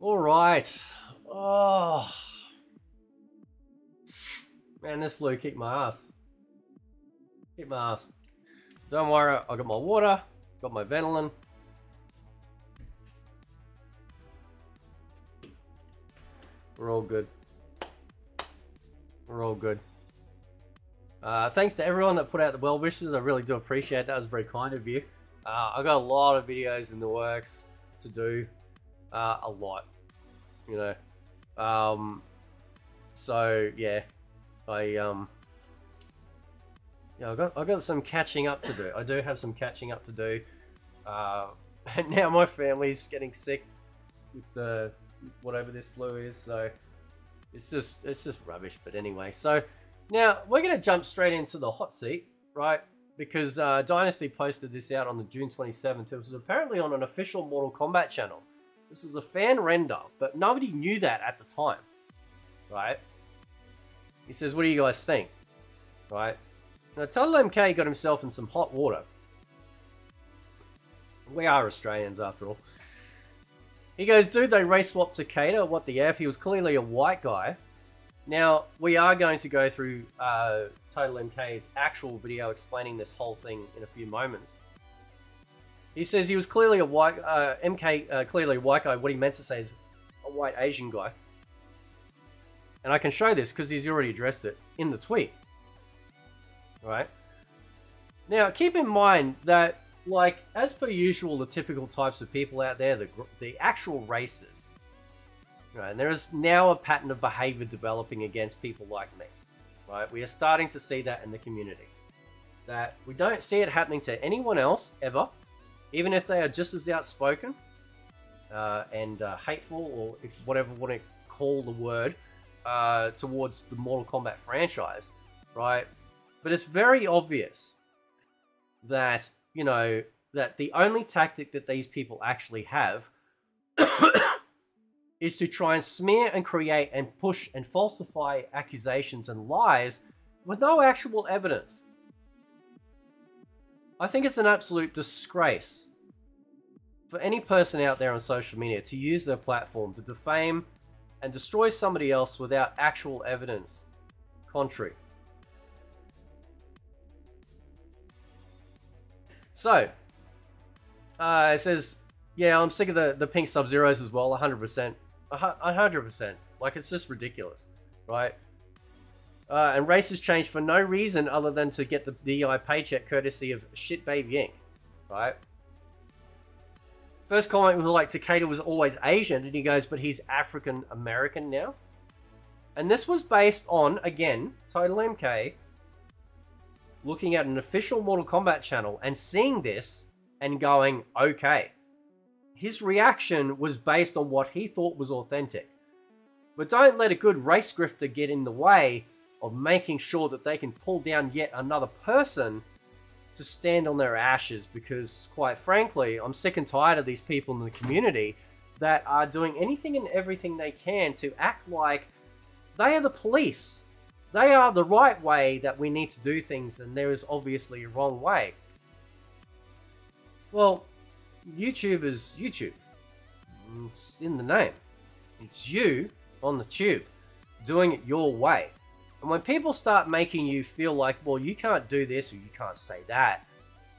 All right. Oh. Man, this flu kicked my ass. Kicked my ass. Don't worry, I got my water, got my Ventolin. We're all good. We're all good. Uh, thanks to everyone that put out the well wishes. I really do appreciate that. That was very kind of you. Uh, I got a lot of videos in the works to do. Uh, a lot. You know. Um, so, yeah. I, um... Yeah, I got, I got some catching up to do. I do have some catching up to do. Uh, and now my family's getting sick with the whatever this flu is. So it's just it's just rubbish. But anyway, so now we're gonna jump straight into the hot seat, right? Because uh, Dynasty posted this out on the June 27th. It was apparently on an official Mortal Kombat channel. This was a fan render, but nobody knew that at the time, right? He says, "What do you guys think?" Right? Now, Total MK got himself in some hot water. We are Australians, after all. He goes, dude, they race swapped Takeda. What the F? He was clearly a white guy. Now, we are going to go through uh, Total MK's actual video explaining this whole thing in a few moments. He says he was clearly a white, uh, MK, uh, clearly a white guy. What he meant to say is a white Asian guy. And I can show this because he's already addressed it in the tweet. Right? Now, keep in mind that like as per usual, the typical types of people out there, the the actual racists, right? And there is now a pattern of behavior developing against people like me, right? We are starting to see that in the community. That we don't see it happening to anyone else ever, even if they are just as outspoken uh, and uh, hateful, or if whatever want to call the word uh, towards the Mortal Kombat franchise, right? But it's very obvious that you know, that the only tactic that these people actually have is to try and smear and create and push and falsify accusations and lies with no actual evidence. I think it's an absolute disgrace for any person out there on social media to use their platform to defame and destroy somebody else without actual evidence contrary. So, uh, it says, yeah, I'm sick of the, the pink Sub-Zeros as well, 100%. 100%. Like, it's just ridiculous, right? Uh, and races changed for no reason other than to get the DI paycheck courtesy of Shit Baby Inc., right? First comment was like, Takeda was always Asian, and he goes, but he's African American now. And this was based on, again, Total MK, looking at an official Mortal Kombat channel and seeing this and going, okay. His reaction was based on what he thought was authentic. But don't let a good race grifter get in the way of making sure that they can pull down yet another person to stand on their ashes because, quite frankly, I'm sick and tired of these people in the community that are doing anything and everything they can to act like they are the police they are the right way that we need to do things, and there is obviously a wrong way. Well, YouTube is YouTube. It's in the name. It's you on the tube, doing it your way. And when people start making you feel like, well, you can't do this or you can't say that,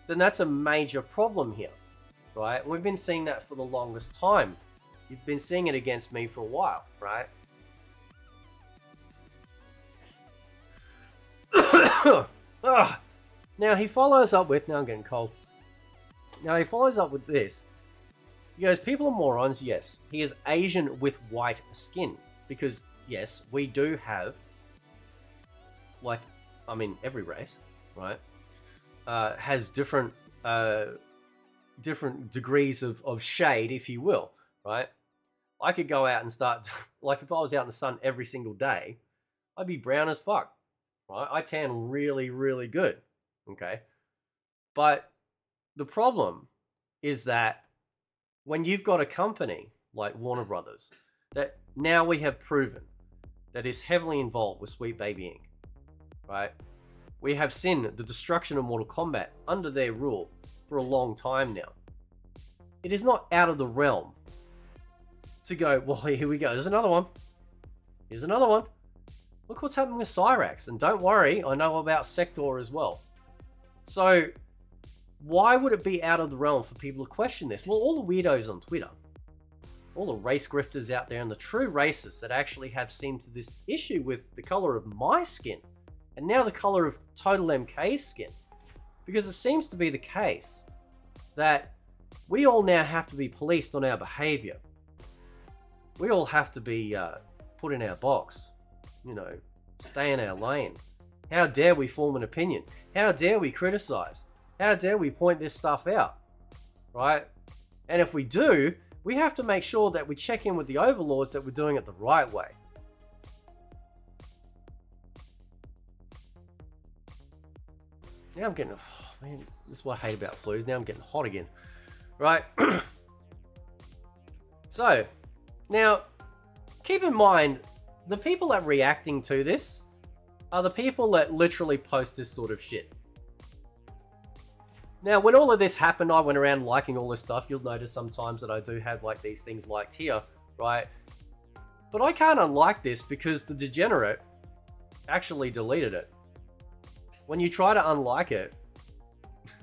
then that's a major problem here, right? We've been seeing that for the longest time. You've been seeing it against me for a while, right? Ah. now he follows up with, now I'm getting cold. Now he follows up with this. He goes, people are morons, yes. He is Asian with white skin. Because, yes, we do have, like, I mean, every race, right, uh, has different, uh, different degrees of, of shade, if you will, right? I could go out and start, like, if I was out in the sun every single day, I'd be brown as fuck right? I tan really, really good. Okay. But the problem is that when you've got a company like Warner Brothers that now we have proven that is heavily involved with Sweet Baby Inc. Right? We have seen the destruction of Mortal Kombat under their rule for a long time now. It is not out of the realm to go, well, here we go. There's another one. Here's another one. Look what's happening with Cyrax. And don't worry, I know about Sector as well. So, why would it be out of the realm for people to question this? Well, all the weirdos on Twitter, all the race grifters out there, and the true racists that actually have seen to this issue with the color of my skin, and now the color of Total MK's skin. Because it seems to be the case that we all now have to be policed on our behavior. We all have to be uh, put in our box, you know, stay in our lane. How dare we form an opinion? How dare we criticize? How dare we point this stuff out? Right? And if we do, we have to make sure that we check in with the overlords that we're doing it the right way. Now I'm getting, oh man, this is what I hate about flus. Now I'm getting hot again. Right? so, now, keep in mind, the people that reacting to this are the people that literally post this sort of shit. Now, when all of this happened, I went around liking all this stuff. You'll notice sometimes that I do have like these things liked here, right? But I can't unlike this because the degenerate actually deleted it. When you try to unlike it,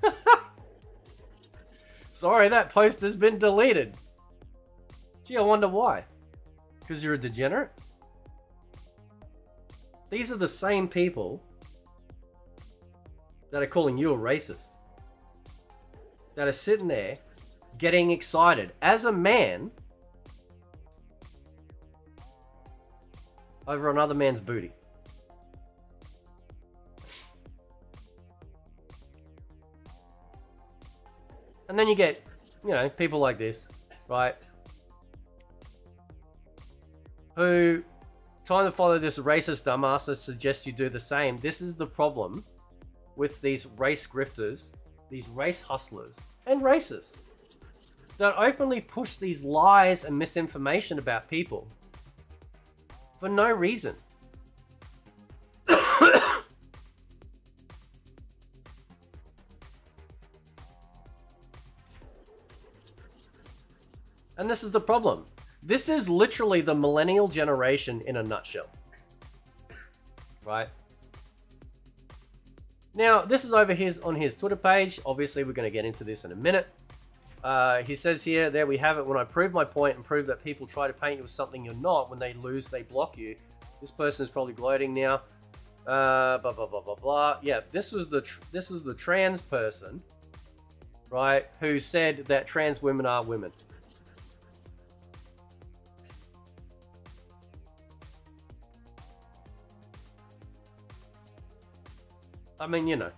sorry, that post has been deleted. Gee, I wonder why. Because you're a degenerate? These are the same people that are calling you a racist. That are sitting there getting excited as a man over another man's booty. And then you get, you know, people like this, right? Who trying to follow this racist dumbass that suggests you do the same. This is the problem with these race grifters, these race hustlers, and racists that openly push these lies and misinformation about people for no reason. And this is the problem. This is literally the millennial generation in a nutshell. Right? Now, this is over his on his Twitter page. Obviously, we're going to get into this in a minute. Uh, he says here, there we have it. When I prove my point and prove that people try to paint you as something you're not, when they lose, they block you. This person is probably gloating now. Uh, blah blah blah blah blah. Yeah, this was the this was the trans person, right? Who said that trans women are women. I mean, you know.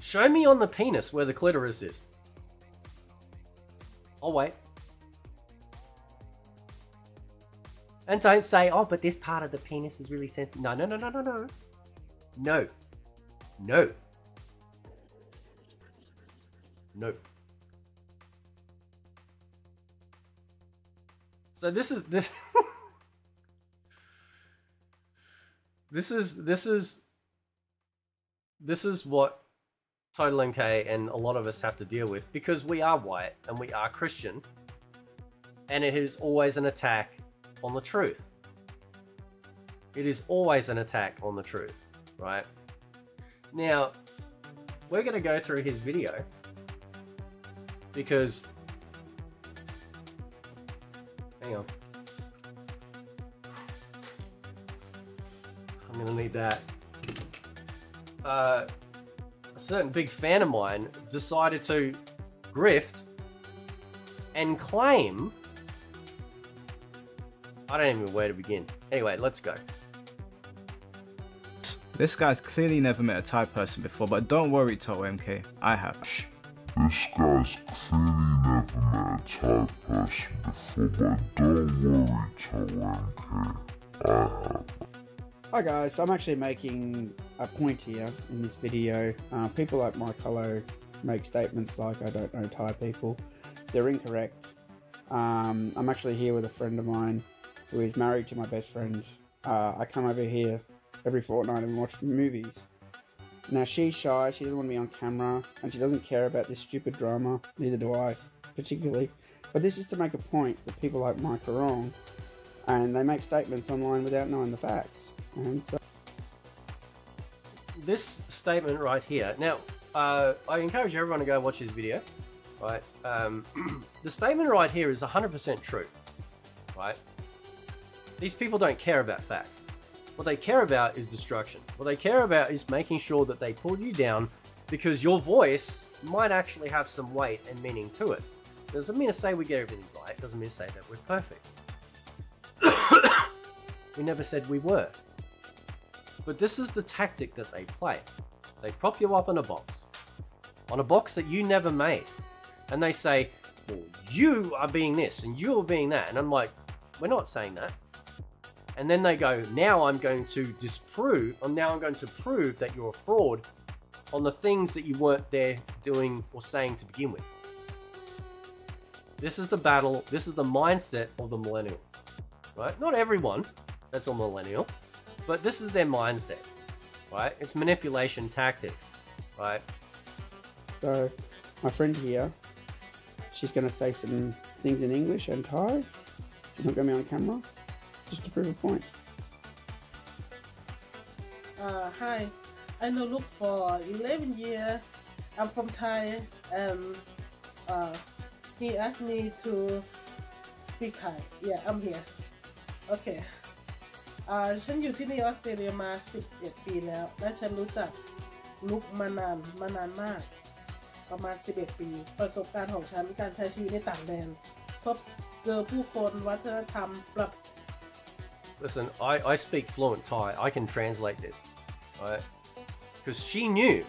Show me on the penis where the clitoris is. I'll wait. And don't say, oh, but this part of the penis is really sensitive. No, no, no, no, no, no. No. No. No. So this is this this is this is this is what Total MK and a lot of us have to deal with because we are white and we are Christian, and it is always an attack on the truth. It is always an attack on the truth, right? Now, we're going to go through his video because. Hang on. I'm gonna need that. Uh, a certain big fan of mine decided to grift and claim. I don't even know where to begin. Anyway, let's go. This guy's clearly never met a Thai person before, but don't worry, Total MK, I have. This guy's clearly never met a Thai person before, but don't worry, Total MK, I have. Hi guys, I'm actually making a point here in this video. Uh, people like color make statements like I don't know Thai people. They're incorrect. Um, I'm actually here with a friend of mine who is married to my best friend. Uh, I come over here every fortnight and watch movies. Now she's shy, she doesn't want to be on camera, and she doesn't care about this stupid drama. Neither do I, particularly. But this is to make a point that people like Mike are wrong, and they make statements online without knowing the facts. And so, this statement right here. Now, uh, I encourage everyone to go watch this video. Right, um, the statement right here is 100% true. Right, these people don't care about facts. What they care about is destruction. What they care about is making sure that they pull you down because your voice might actually have some weight and meaning to it. Doesn't mean to say we get everything right. Doesn't mean to say that we're perfect. we never said we were. But this is the tactic that they play. They prop you up in a box. On a box that you never made. And they say, well, you are being this and you're being that. And I'm like, we're not saying that. And then they go, now I'm going to disprove, or now I'm going to prove that you're a fraud on the things that you weren't there doing or saying to begin with. This is the battle, this is the mindset of the millennial. Right? Not everyone that's a millennial, but this is their mindset. Right? It's manipulation tactics. Right? so my friend here, she's going to say some things in English and Thai. She's not going to be on camera, just to prove a point. Uh, hi, I know look for 11 years. I'm from Thai and uh, he asked me to speak Thai. Yeah, I'm here. Okay. อ่าฉันอยู่ที่นี่ออสเตรเลียมา 11 ปีแล้ว และฉันรู้จักลุกมานานมานานมาก ประมาณ 11 ปี ประสบการณ์ของฉันการใช้ชีวิตในต่างแดน พบเจอผู้คนวัฒนธรรมปรับ Listen, I, I speak fluent Thai. I can translate this. Right? Because she knew,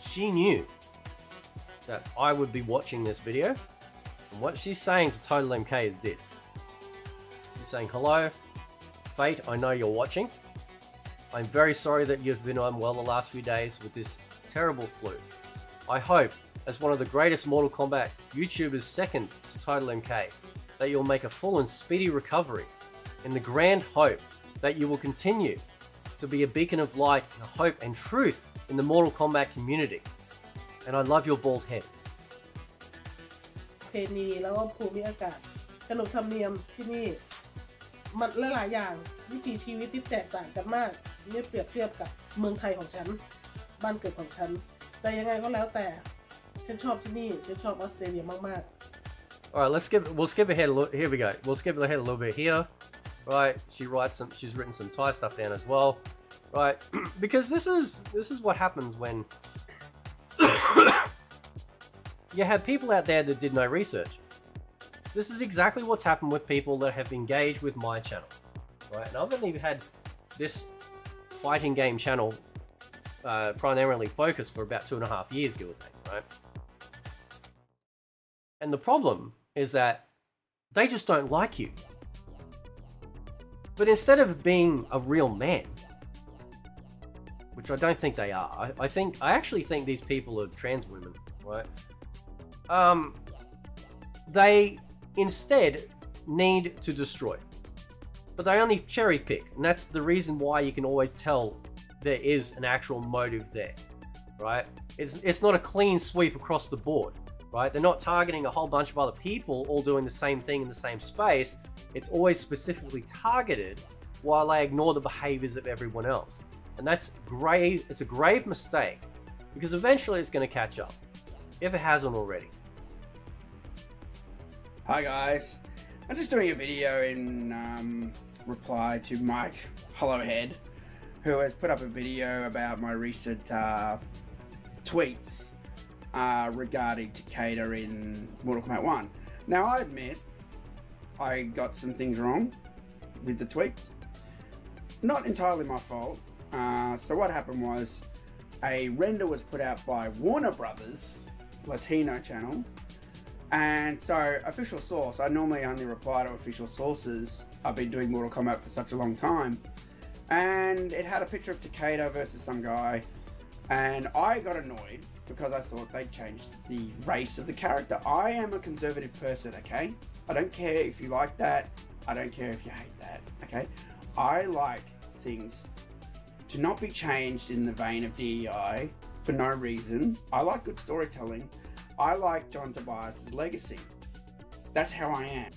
she knew that I would be watching this video. And what she's saying to Total MK is this. She's saying, hello, Fate, I know you're watching. I'm very sorry that you've been unwell the last few days with this terrible flu. I hope, as one of the greatest Mortal Kombat YouTubers second to Total MK, that you'll make a full and speedy recovery, in the grand hope that you will continue to be a beacon of light, hope, and truth in the Mortal Kombat community. And I love your bald head. เพนีแล้วก็ภูมิอากาศขนบธรรมเนียมที่นี่ มันหลายๆอย่างวิถีชีวิตที่แตกต่างกันมากเมื่อเปรียบเทียบกับเมืองไทยของฉัน บ้านเกิดของฉัน แต่ยังไงก็แล้วแต่ ฉันชอบที่นี่ ฉันชอบออสเตรเลียมาก All right, let's skip. We'll skip ahead a little. Here we go. We'll skip ahead a little bit here. Right, she writes some. She's written some Thai stuff down as well. Right, because this is this is what happens when you have people out there that did no research. This is exactly what's happened with people that have engaged with my channel. Right, and I've only had this fighting game channel uh, primarily focused for about two and a half years, give or take. Right. And the problem is that they just don't like you. But instead of being a real man, which I don't think they are, I, I think I actually think these people are trans women, right? Um, they instead need to destroy, but they only cherry pick, and that's the reason why you can always tell there is an actual motive there, right? It's it's not a clean sweep across the board right? They're not targeting a whole bunch of other people all doing the same thing in the same space. It's always specifically targeted while they ignore the behaviors of everyone else. And that's grave, it's a grave mistake because eventually it's going to catch up if it hasn't already. Hi guys, I'm just doing a video in um, reply to Mike Hollowhead, who has put up a video about my recent uh, tweets uh, regarding Takeda in Mortal Kombat 1. Now I admit I got some things wrong with the tweets. Not entirely my fault. Uh, so what happened was a render was put out by Warner Brothers Latino channel and so, official source, I normally only reply to official sources. I've been doing Mortal Kombat for such a long time. And it had a picture of Takeda versus some guy. And I got annoyed because I thought they changed the race of the character. I am a conservative person, okay? I don't care if you like that. I don't care if you hate that, okay? I like things to not be changed in the vein of DEI for no reason. I like good storytelling. I like John Tobias's legacy. That's how I am.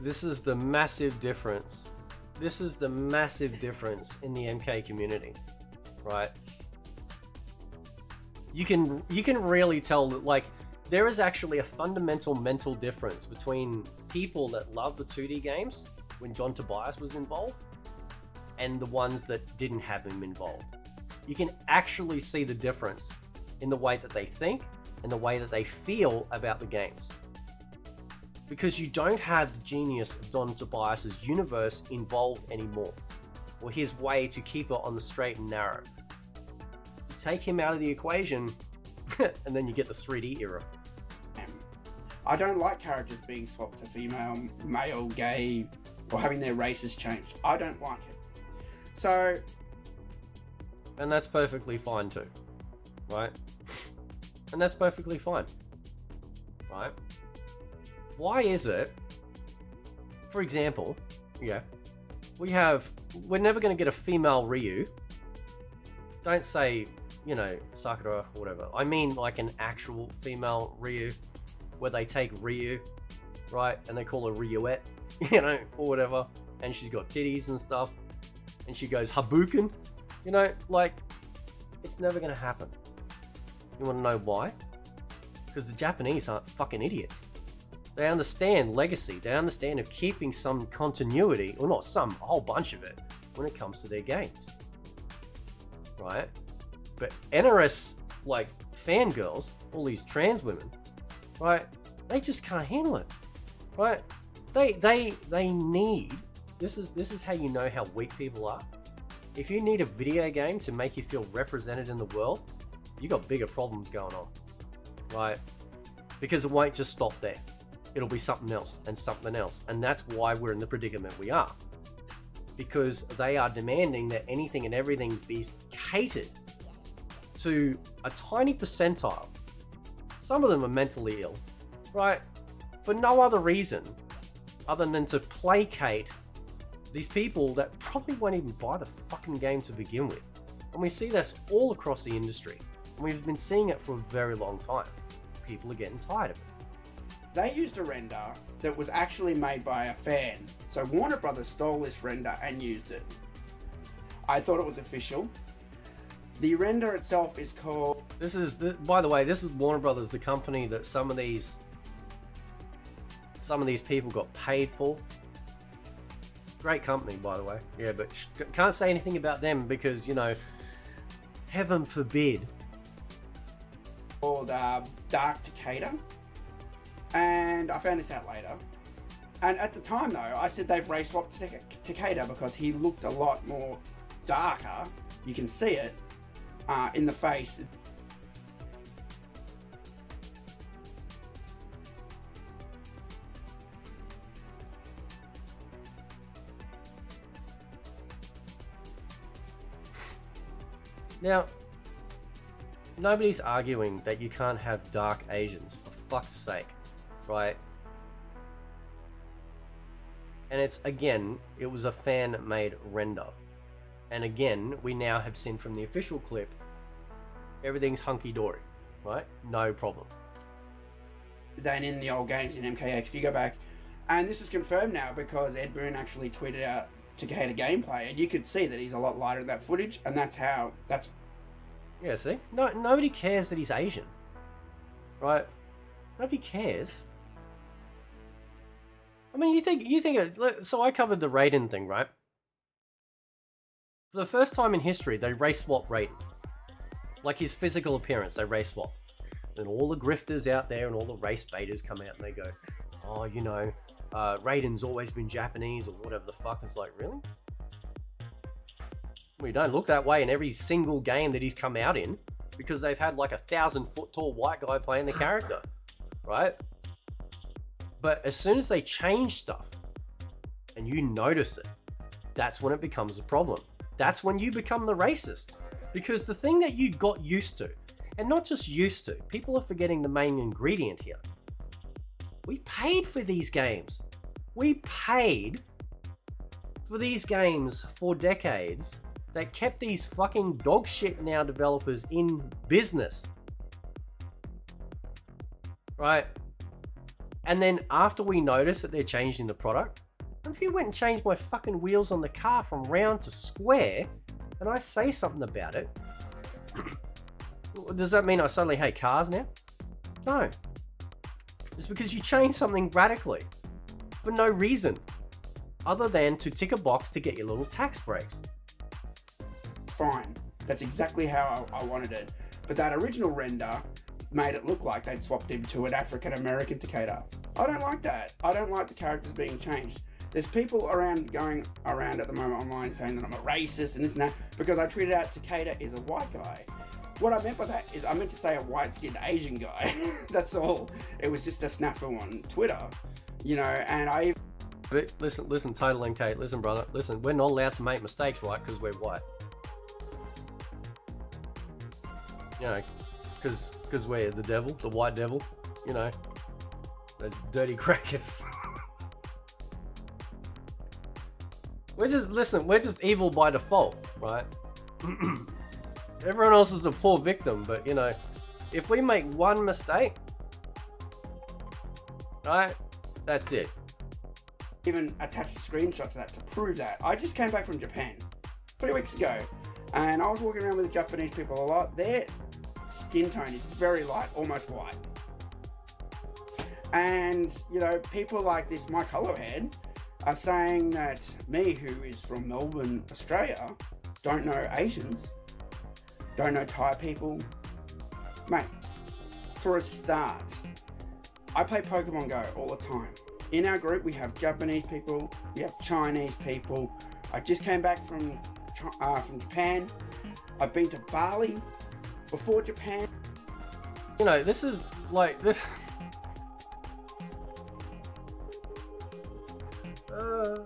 This is the massive difference. This is the massive difference in the MK community, right? You can you can really tell that like there is actually a fundamental mental difference between people that love the 2D games when John Tobias was involved and the ones that didn't have him involved. You can actually see the difference in the way that they think and the way that they feel about the games because you don't have the genius of John Tobias's universe involved anymore, or his way to keep it on the straight and narrow. You take him out of the equation, and then you get the 3D era. I don't like characters being swapped to female, male, gay, or having their races changed. I don't like it. So, And that's perfectly fine too, right? And that's perfectly fine, right? Why is it, for example, yeah, we have, we're never going to get a female Ryu. Don't say, you know, Sakura or whatever. I mean like an actual female Ryu, where they take Ryu, right, and they call her Ryuette, you know, or whatever, and she's got titties and stuff, and she goes Hadouken, you know, like, it's never to happen. You want to know why? Because the Japanese aren't fucking idiots. They understand legacy. They understand of keeping some continuity, or not some, a whole bunch of it, when it comes to their games. Right? But NRS, like, fangirls, all these trans women, right? They just can't handle it. Right? They they they need this is this is how you know how weak people are. If you need a video game to make you feel represented in the world, you got bigger problems going on. Right? Because it won't just stop there it'll be something else and something else. And that's why we're in the predicament we are. Because they are demanding that anything and everything be catered to a tiny percentile. Some of them are mentally ill, right? For no other reason other than to placate these people that probably won't even buy the fucking game to begin with. And we see this all across the industry. And we've been seeing it for a very long time. People are getting tired of it they used a render that was actually made by a fan. So Warner Brothers stole this render and used it. I thought it was official. The render itself is called. This is, the, by the way, this is Warner Brothers, the company that some of these, some of these people got paid for. Great company, by the way. Yeah, but can't say anything about them because you know, heaven forbid. Called uh, Dark Takeda and I found this out later. And at the time, though, I said they've race swapped Takeda because he looked a lot more darker. You can see it uh, in the face. Now, nobody's arguing that you can't have dark Asians, for fuck's sake right? And it's again, it was a fan made render. And again, we now have seen from the official clip, everything's hunky dory, right? No problem. Than in the old games in MKX, if you go back, and this is confirmed now because Ed Boon actually tweeted out Takeda gameplay, and you could see that he's a lot lighter in that footage, and that's how that's. Yeah, see, no, nobody cares that he's Asian, right? Nobody cares. I mean, you think you think so? I covered the Raiden thing, right? For the first time in history, they race swap Raiden, like his physical appearance. They race swap, and all the grifters out there and all the race baiters come out and they go, "Oh, you know, uh, Raiden's always been Japanese or whatever the fuck." It's like, really? We don't look that way in every single game that he's come out in because they've had like a thousand foot tall white guy playing the character, right? But as soon as they change stuff and you notice it, that's when it becomes a problem. That's when you become the racist. Because the thing that you got used to, and not just used to, people are forgetting the main ingredient here. We paid for these games. We paid for these games for decades that kept these fucking dog shit now developers in business. Right? And then after we notice that they're changing the product, if you went and changed my fucking wheels on the car from round to square, and I say something about it, does that mean I suddenly hate cars now? No. It's because you change something radically for no reason other than to tick a box to get your little tax breaks. Fine. That's exactly how I, I wanted it. But that original render made it look like they'd swapped him to an African American Takeda. I don't like that. I don't like the characters being changed. There's people around going around at the moment online saying that I'm a racist and this and that because I tweeted out Takeda is a white guy. What I meant by that is I meant to say a white skinned Asian guy. That's all. It was just a snapper on Twitter, you know, and I But listen, listen, Total MK, listen, brother, listen, we're not allowed to make mistakes, right? Because we're white. You know, because because we're the devil, the white devil, you know, those dirty crackers. we're just, listen, we're just evil by default, right? Everyone else is a poor victim, but you know, if we make one mistake, right, that's it. even attached a screenshot to that to prove that. I just came back from Japan three weeks ago, and I was walking around with Japanese people a lot. Their skin tone is very light, almost white. And you know, people like this, my head, are saying that me, who is from Melbourne, Australia, don't know Asians, don't know Thai people. Mate, for a start, I play Pokemon Go all the time. In our group, we have Japanese people, we have Chinese people. I just came back from uh, from Japan. I've been to Bali before Japan. you know, this is like this. Uh.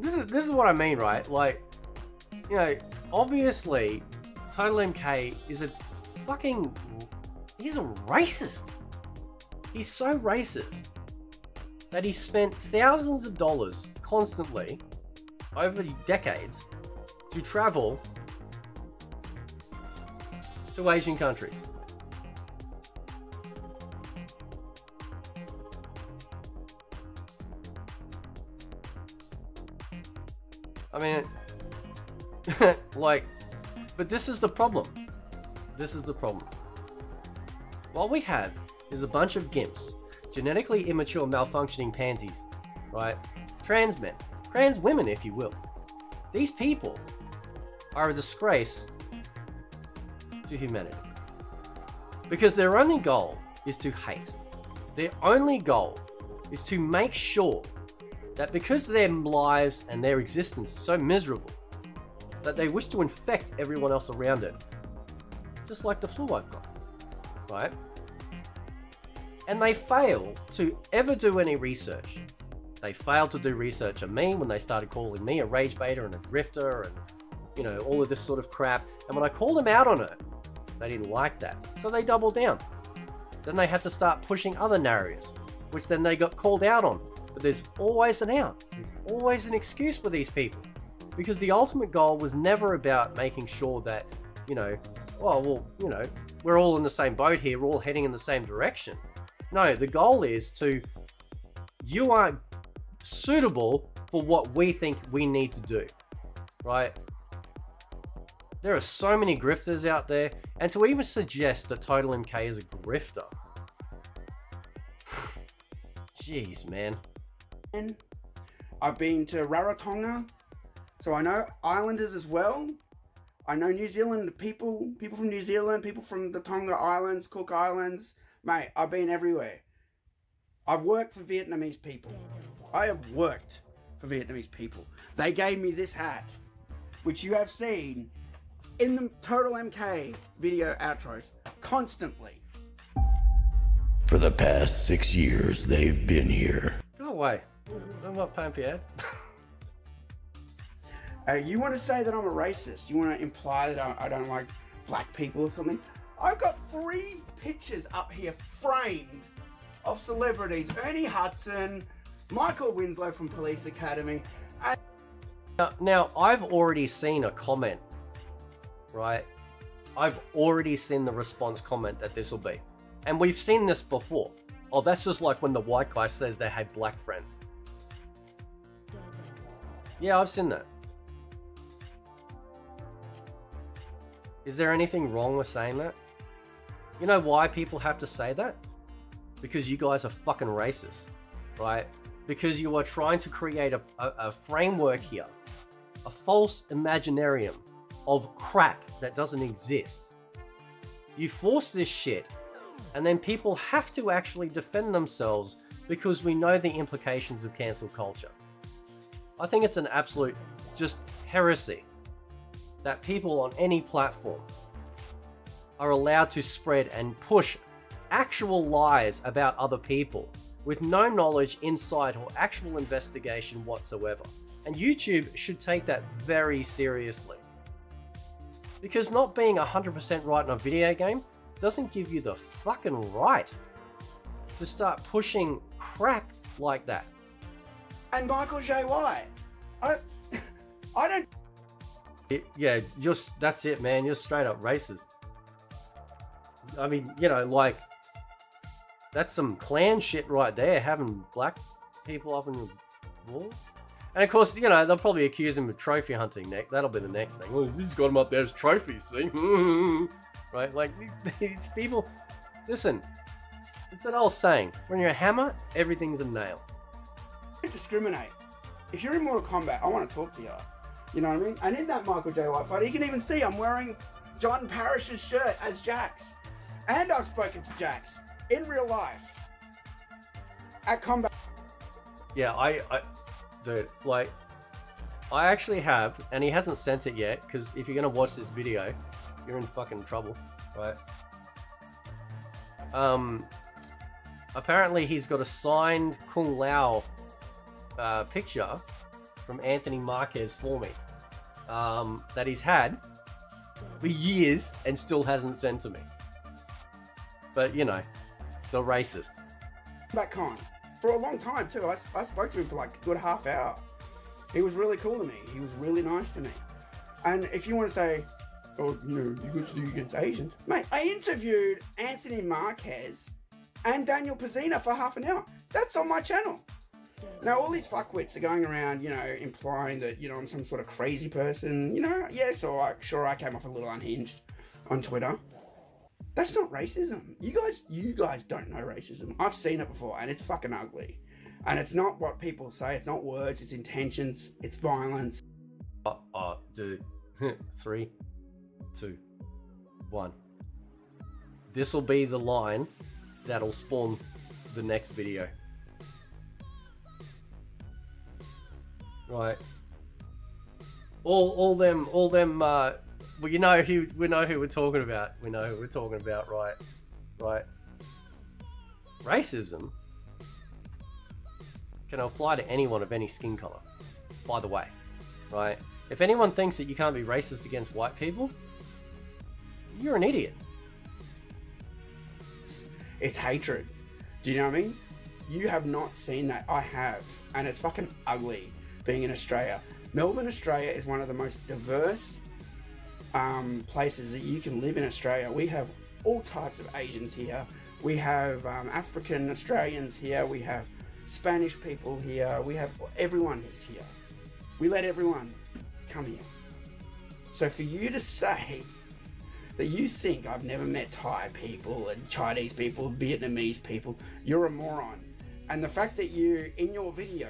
This is this is what I mean, right? Like, you know, obviously, Total MK is a fucking. He's a racist. He's so racist that he spent thousands of dollars constantly over the decades to travel to Asian countries. I mean, like, but this is the problem. This is the problem. What we have is a bunch of gimps, genetically immature, malfunctioning pansies, right? Trans men, trans women, if you will. These people are a disgrace to humanity. Because their only goal is to hate. Their only goal is to make sure that because their lives and their existence is so miserable, that they wish to infect everyone else around it. Just like the flu I've got. Right? And they fail to ever do any research. They failed to do research on me when they started calling me a rage baiter and a grifter and, you know, all of this sort of crap. And when I called them out on it, they didn't like that. So they doubled down. Then they had to start pushing other narratives, which then they got called out on. But there's always an out. There's always an excuse for these people. Because the ultimate goal was never about making sure that, you know, oh, well, you know, we're all in the same boat here, we're all heading in the same direction. No, the goal is to, you are suitable for what we think we need to do, right? There are so many grifters out there, and to even suggest that Total MK is a grifter. Jeez, man. I've been to Rarotonga, so I know islanders as well. I know New Zealand people, people from New Zealand, people from the Tonga Islands, Cook Islands. Mate, I've been everywhere. I've worked for Vietnamese people. I have worked for Vietnamese people. They gave me this hat, which you have seen in the Total MK video outros constantly. For the past six years, they've been here. Go away. I'm not paying for your ads. Uh, you want to say that I'm a racist? You want to imply that I, I don't like black people or something? I've got three pictures up here framed of celebrities: Ernie Hudson, Michael Winslow from Police Academy, and Now, now, I've already seen a comment, right? I've already seen the response comment that this will be. And we've seen this before. Oh, that's just like when the white guy says they had black friends. Yeah, I've seen that. Is there anything wrong with saying that? You know why people have to say that? Because you guys are fucking racist, right? Because you are trying to create a, a, a framework here a false imaginarium of crap that doesn't exist. You force this shit, and then people have to actually defend themselves because we know the implications of cancel culture. I think it's an absolute just heresy that people on any platform are allowed to spread and push actual lies about other people with no knowledge, insight, or actual investigation whatsoever. And YouTube should take that very seriously. Because not being 100% right in a video game doesn't give you the fucking right to start pushing crap like that. and Michael Jai White. I, I don't. It- yeah, just that's it, man. You're straight up racist. I mean, you know, like that's some clan shit right there, having black people up in the wall. And of course, you know, they'll probably accuse him of trophy hunting next. That'll be the next thing. Well, he's got him up there as trophies, see? right? Like these people. Listen, it's that old saying: when you're a hammer, everything's a nail. discriminate. If you're in Mortal Kombat, I want to talk to you. You know what I mean? And in that Michael Jai White fight, you can even see I'm wearing John Parrish's shirt as Jax. And I've spoken to Jax in real life at combat. Yeah, I, I, dude, like, I actually have, and he hasn't sent it yet. Because if you're gonna watch this video, you're in fucking trouble, right? Um, apparently he's got a signed Kung Lao uh, picture from Anthony Marquez for me um, that he's had for years and still hasn't sent to me. But you know, the racist. That kind. for a long time too. I, I spoke to him for like a good half hour. He was really cool to me. He was really nice to me. And if you want to say, oh, you know, you good to do against Asians, mate, I interviewed Anthony Marquez and Daniel Pesina for half an hour. That's on my channel. Now all these fuckwits are going around, you know, implying that you know I'm some sort of crazy person. You know, yes, or I, sure I came off a little unhinged on Twitter. That's not racism. You guys, you guys don't know racism. I've seen it before, and it's fucking ugly. And it's not what people say. It's not words. It's intentions. It's violence. Oh, oh dude. Three, two, one. This will be the line that'll spawn the next video. Right. All, all them, all them. Uh, well, you know who we know who we're talking about. We know who we're talking about, right? Right. Racism can apply to anyone of any skin color. By the way, right? If anyone thinks that you can't be racist against white people, you're an idiot. It's hatred. Do you know what I mean? You have not seen that. I have. And it's fucking ugly being in Australia. Melbourne, Australia is one of the most diverse um, places that you can live in Australia. We have all types of Asians here. We have um, African Australians here. We have Spanish people here. We have everyone is here. We let everyone come here. So for you to say that you think I've never met Thai people and Chinese people, Vietnamese people, you're a moron. And the fact that you, in your video,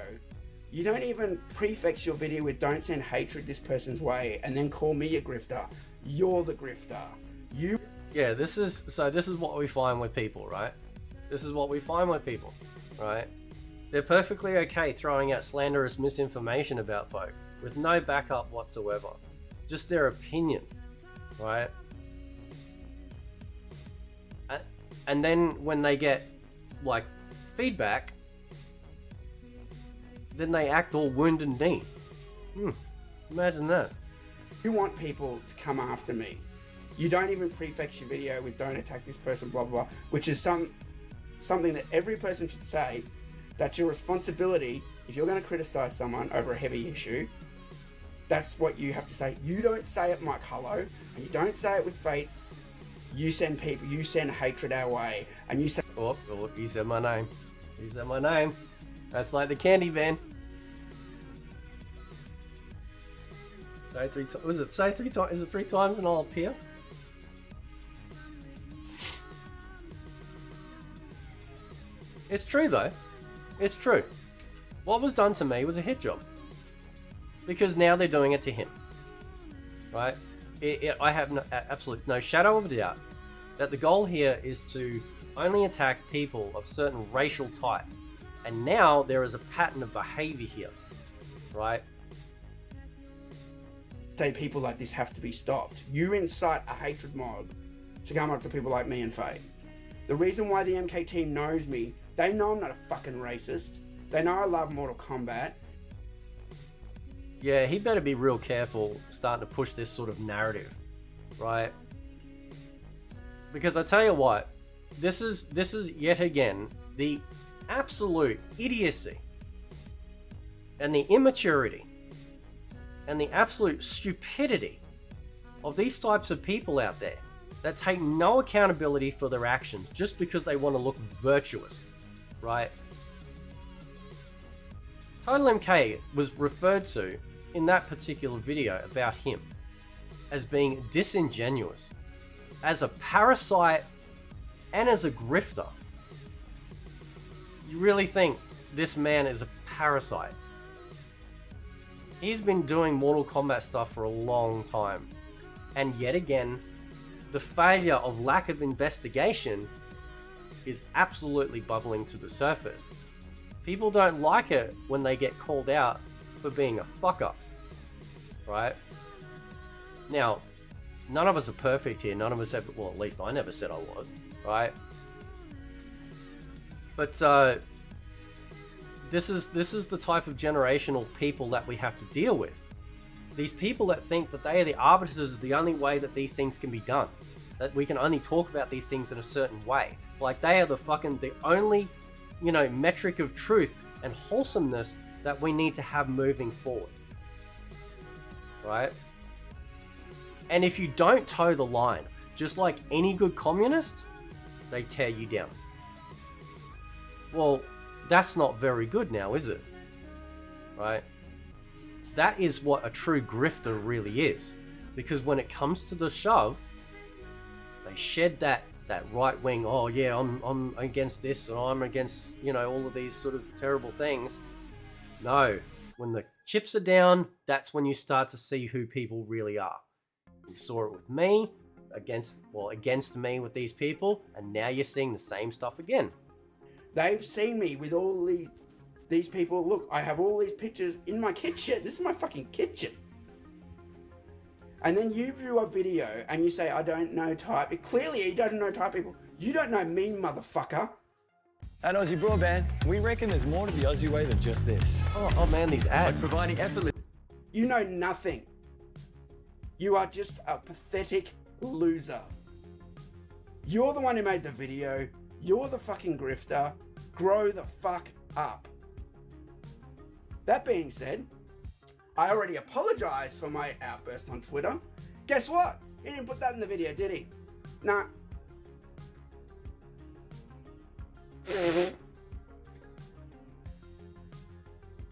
you don't even prefix your video with don't send hatred this person's way and then call me a grifter. You're the grifter. You Yeah, this is so. This is what we find with people, right? This is what we find with people, right? They're perfectly okay throwing out slanderous misinformation about folk with no backup whatsoever, just their opinion, right? And then when they get like feedback, then they act all wound and knee. Hmm, imagine that. you want people to come after me. You don't even prefix your video with "Don't attack this person," blah blah, blah which is some something that every person should say. That's your responsibility if you're going to criticize someone over a heavy issue. That's what you have to say. You don't say it, Mike Hullo, and you don't say it with fate. You send people, you send hatred our way, and you say. Oh, oh, he said my name. He said my name. That's like the candy van. Say three times. Was it say three times? Is it three times and I'll appear? It's true though. It's true. What was done to me was a hit job. Because now they're doing it to him. Right? It, it, I have no, absolute no shadow of a doubt that the goal here is to only attack people of certain racial type. And now there is a pattern of behavior here. Right? Say people like this have to be stopped. You incite a hatred mob to come after people like me and Faye. The reason why the MK team knows me, they know I'm not a fucking racist. They know I love Mortal Kombat. Yeah, he better be real careful starting to push this sort of narrative, right? Because I tell you what, this is this is yet again the absolute idiocy and the immaturity and the absolute stupidity of these types of people out there that take no accountability for their actions just because they want to look virtuous, right? Total MK was referred to in that particular video about him as being disingenuous, as a parasite, and as a grifter. You really think this man is a parasite? He's been doing Mortal Kombat stuff for a long time, and yet again, the failure of lack of investigation is absolutely bubbling to the surface. People don't like it when they get called out for being a fuck up. Right? Now, none of us are perfect here. None of us have, well, at least I never said I was. Right? But, uh, this is this is the type of generational people that we have to deal with. These people that think that they are the arbiters of the only way that these things can be done. That we can only talk about these things in a certain way. Like they are the fucking the only, you know, metric of truth and wholesomeness that we need to have moving forward. Right? And if you don't toe the line, just like any good communist, they tear you down. Well, that's not very good now, is it? Right? That is what a true grifter really is. Because when it comes to the shove, they shed that that right wing, oh yeah, I'm I'm against this and I'm against, you know, all of these sort of terrible things. No. When the chips are down, that's when you start to see who people really are. You saw it with me, against well, against me with these people, and now you're seeing the same stuff again. They've seen me with all these these people. Look, I have all these pictures in my kitchen. This is my fucking kitchen. And then you view a video and you say, I don't know Thai. It, clearly, he doesn't know Thai people. You don't know me, motherfucker. At Aussie Broadband, we reckon there's more to the Aussie way than just this. Oh, oh man, these By ads. providing effortless You know nothing. You are just a pathetic loser. You're the one who made the video. You're the fucking grifter. Grow the fuck up. That being said, I already apologized for my outburst on Twitter. Guess what? He didn't put that in the video, did he? Nah.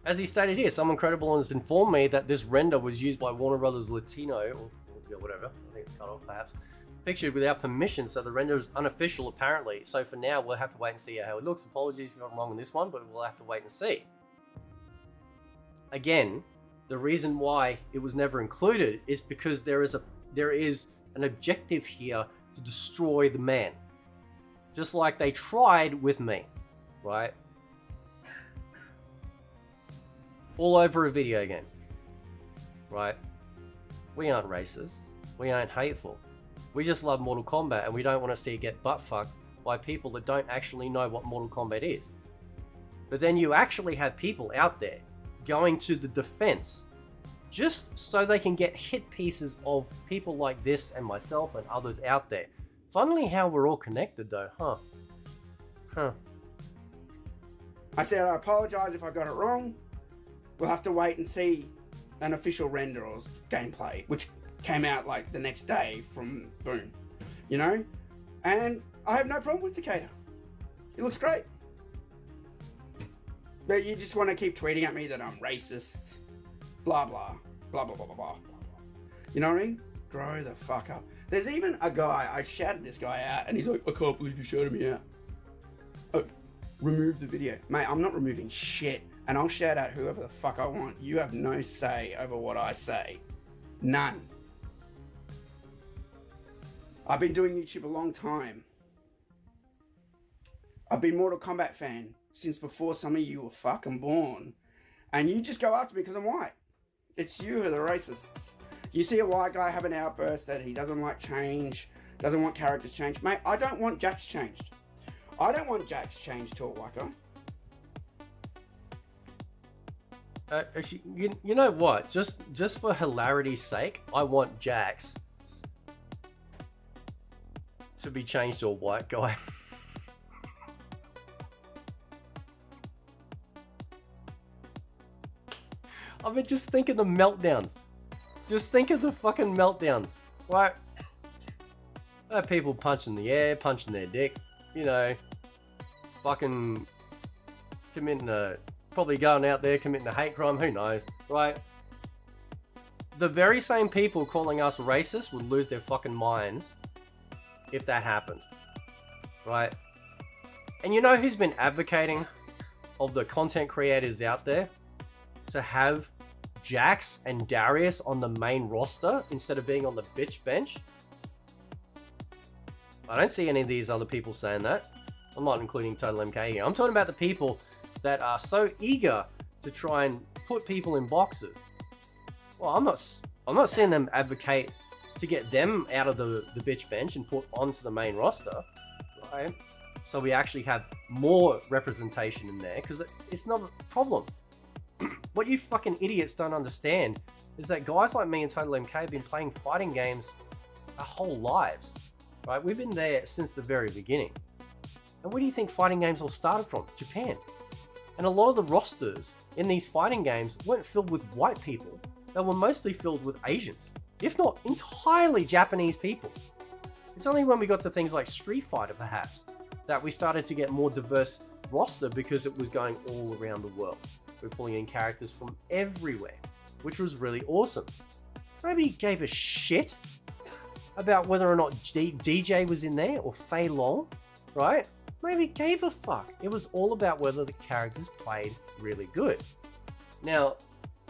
As he stated here, someone credible has informed me that this render was used by Warner Brothers Latino, or, or whatever, I think it's cut off perhaps, pictured without permission, so the render is unofficial apparently. So for now, we'll have to wait and see how it looks. Apologies if I'm wrong on this one, but we'll have to wait and see. Again, the reason why it was never included is because there is a there is an objective here to destroy the man. Just like they tried with me, right? All over a video game. Right? We aren't racist. We aren't hateful. We just love Mortal Kombat and we don't want to see it get butt fucked by people that don't actually know what Mortal Kombat is. But then you actually have people out there going to the defense just so they can get hit pieces of people like this and myself and others out there. Funnily, how we're all connected, though, huh? Huh. I said I apologize if I got it wrong. We'll have to wait and see an official render or gameplay, which came out like the next day from Boom, you know. And I have no problem with Takeda. It looks great. But you just want to keep tweeting at me that I'm racist, blah blah blah blah blah blah blah. You know what I mean? Grow the fuck up. There's even a guy I shouted this guy out, and he's like, "I can't believe you shouted me out." Oh, remove the video, mate. I'm not removing shit, and I'll shout out whoever the fuck I want. You have no say over what I say, none. I've been doing YouTube a long time. I've been Mortal Kombat fan since before some of you were fucking born. And you just go after me because I'm white. It's you who are the racists. You see a white guy have an outburst that he doesn't like change, doesn't want characters changed. Mate, I don't want Jax changed. I don't want Jax changed to a white guy. Uh, you, you know what? Just just for hilarity's sake, I want Jax to be changed to a white guy. I mean, just think of the meltdowns. Just think of the fucking meltdowns. Right? People punching the air, punching their dick, you know, fucking committing a, probably going out there committing a hate crime, who knows, right? The very same people calling us racist would lose their fucking minds if that happened, right? And you know who's been advocating of the content creators out there to have Jax and Darrius on the main roster instead of being on the bitch bench? I don't see any of these other people saying that. I'm not including Total MK here. I'm talking about the people that are so eager to try and put people in boxes. Well, I'm not. I'm not seeing them advocate to get them out of the the bitch bench and put onto the main roster, right? So we actually have more representation in there because it's not a problem. what you fucking idiots don't understand is that guys like me and Total MK have been playing fighting games our whole lives, right? We've been there since the very beginning. And where do you think fighting games all started from? Japan. And a lot of the rosters in these fighting games weren't filled with white people. They were mostly filled with Asians, if not entirely Japanese people. It's only when we got to things like Street Fighter, perhaps, that we started to get more diverse roster because it was going all around the world. We're pulling in characters from everywhere, which was really awesome. Nobody gave a shit about whether or not D- Dee Jay was in there or Fei Long, right? Nobody gave a fuck. It was all about whether the characters played really good. Now,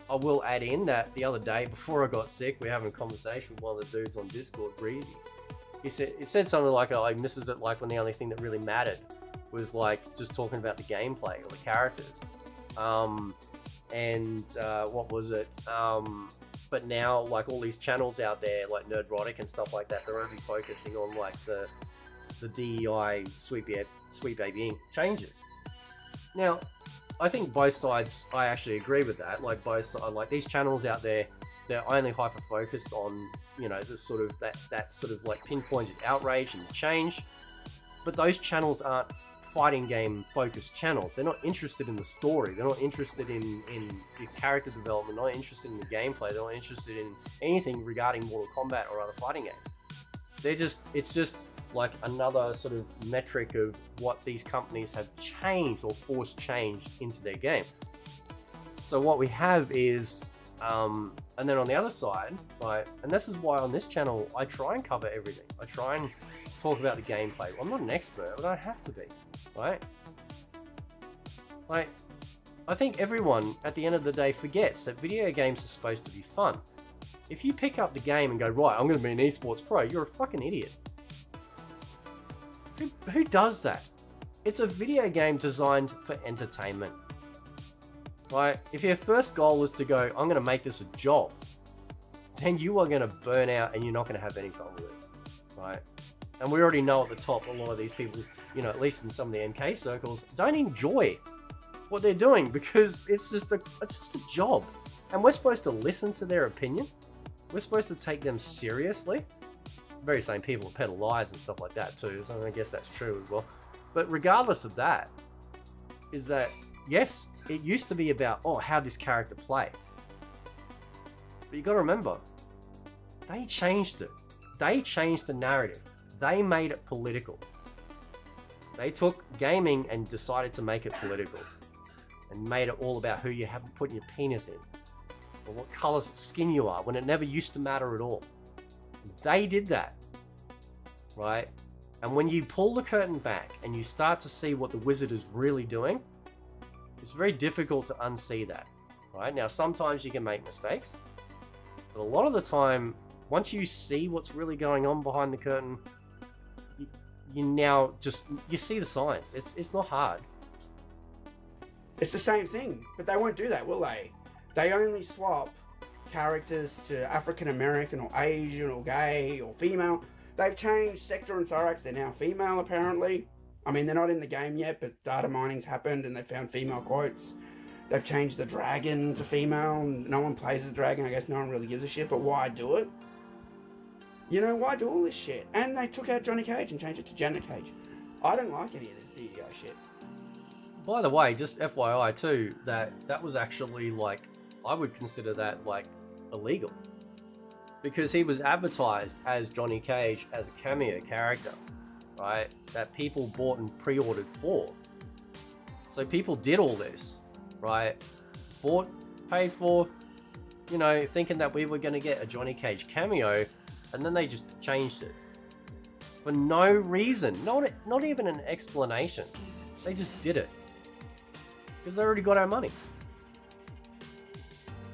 I will add in that the other day, before I got sick, we were having a conversation with one of the dudes on Discord, Breezy. He said, he said something like, oh, he misses it like when the only thing that really mattered was like just talking about the gameplay or the characters. Um, and uh, what was it? Um, but now, like all these channels out there, like Nerdrotic and stuff like that, they're only focusing on like the the DEI Sweet Sweet Baby changes. Now, I think both sides, I actually agree with that. Like both like these channels out there, they're only hyper focused on you know the sort of that that sort of like pinpointed outrage and change. But those channels aren't fighting game focused channels. They're not interested in the story. They're not interested in in character development. Not interested in the gameplay. They're not interested in anything regarding Mortal Kombat or other fighting games. They're just it's just like another sort of metric of what these companies have changed or forced change into their game. So what we have is, um, and then on the other side, right, and this is why on this channel I try and cover everything. I try and talk about the gameplay. I'm not an expert, but I have to be, right? Like, I think everyone at the end of the day forgets that video games are supposed to be fun. If you pick up the game and go, right, I'm going to be an esports pro, you're a fucking idiot. Who, who does that? It's a video game designed for entertainment. Right? If your first goal is to go, I'm going to make this a job, then you are going to burn out and you're not going to have any fun with it. Right? And we already know at the top, a lot of these people, you know, at least in some of the MK circles, don't enjoy what they're doing because it's just a it's just a job. And we're supposed to listen to their opinion. We're supposed to take them seriously. Very same people peddle lies and stuff like that too, so I guess that's true as well. But regardless of that, is that yes, it used to be about oh how this character play. But you gotta remember, they changed it. They changed the narrative. They made it political. They took gaming and decided to make it political. And made it all about who you have putting your penis in. Or what color skin you are, when it never used to matter at all. They did that. Right? And when you pull the curtain back and you start to see what the wizard is really doing, it's very difficult to unsee that. Right? Now, sometimes you can make mistakes, but a lot of the time, once you see what's really going on behind the curtain, you, you now just you see the science. It's it's not hard. It's the same thing, but they won't do that, will they? They only swap characters to African American or Asian or gay or female. They've changed Sektor and Cyrax, they're now female apparently. I mean, they're not in the game yet, but data mining's happened and they found female quotes. They've changed the dragon to female, no one plays the dragon. I guess no one really gives a shit, but why do it? You know, why do all this shit? And they took out Johnny Cage and changed it to Janet Cage. I don't like any of this DEI shit. By the way, just FYI too, that that was actually like I would consider that like illegal. Because he was advertised as Johnny Cage as a cameo character, right? That people bought and pre-ordered for. So people did all this, right? Bought, paid for, you know, thinking that we were going to get a Johnny Cage cameo, and then they just changed it for no reason, not not even an explanation. They just did it because they already got our money,